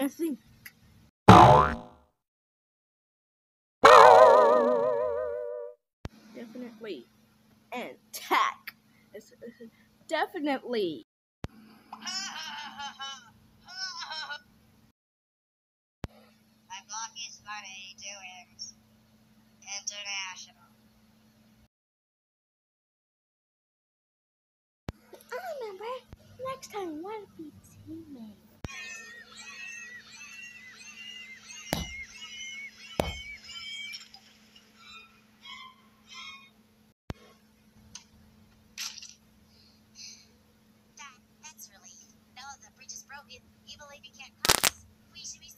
I think. Definitely. And tack. It's, it's definitely. My Blocky's Funny Doings International. I remember. Next time, one be teammates. We he can't cross. Please,